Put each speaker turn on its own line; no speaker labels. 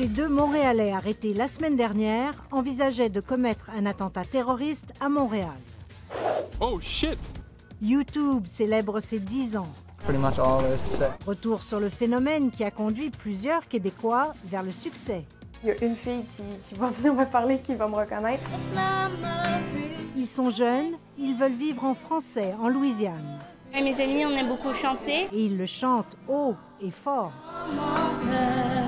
Ces deux Montréalais arrêtés la semaine dernière envisageaient de commettre un attentat terroriste à Montréal.
Oh shit!
YouTube célèbre ses 10 ans. Retour sur le phénomène qui a conduit plusieurs Québécois vers le succès.
Il y a une fille qui, qui va venir me parler, qui va me reconnaître.
Ils sont jeunes, ils veulent vivre en français, en Louisiane.
Et mes amis, on aime beaucoup chanter.
Et ils le chantent haut et fort.
Mon.